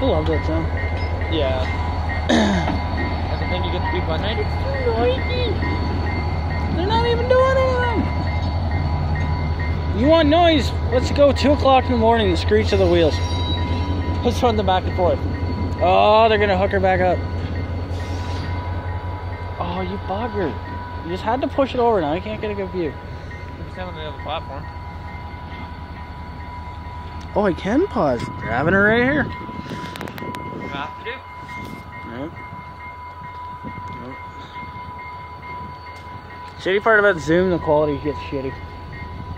I love that sound. Yeah. That's the thing you get the people at night. It's too noisy. They're not even doing anything. You want noise? Let's go two o'clock in the morning. The screech of the wheels. Let's run them back and forth. Oh, they're gonna hook her back up. Oh, you bugger! You just had to push it over. Now I can't get a good view. You on the other platform. Oh, I can pause. You're having her right here. Nope. Shitty part about Zoom, the quality gets shitty.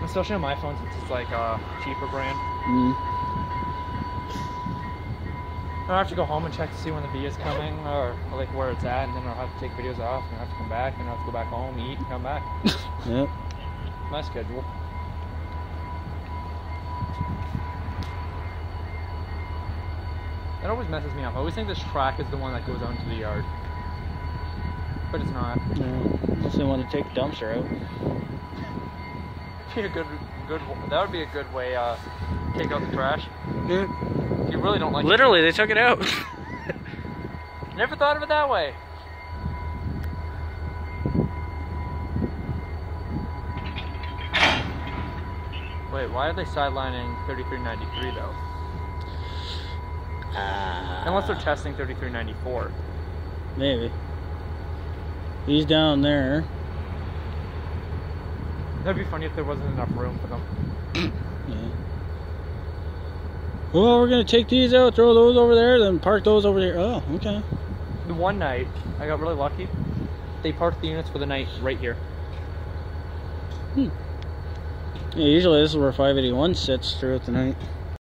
Especially on my phone since it's like a cheaper brand. Mm. I have to go home and check to see when the video's coming or like where it's at, and then I'll have to take videos off, and I'll have to come back, and I'll have to go back home, eat, and come back. Yep. My schedule. That always messes me up. I always think this track is the one that goes onto the yard, but it's not. No, unless they want to take the dumpster out. Be a good, good. That would be a good way. Uh, take out the trash. Yeah. You really don't like. Literally, they took it out. Never thought of it that way. Wait, why are they sidelining 3393 though? Unless they're testing 3394. Maybe. He's down there. That'd be funny if there wasn't enough room for them. Yeah. Well, we're gonna take these out, throw those over there, then park those over there. Oh, okay. The one night, I got really lucky. They parked the units for the night right here. Hmm. Yeah, usually this is where 581 sits throughout the night.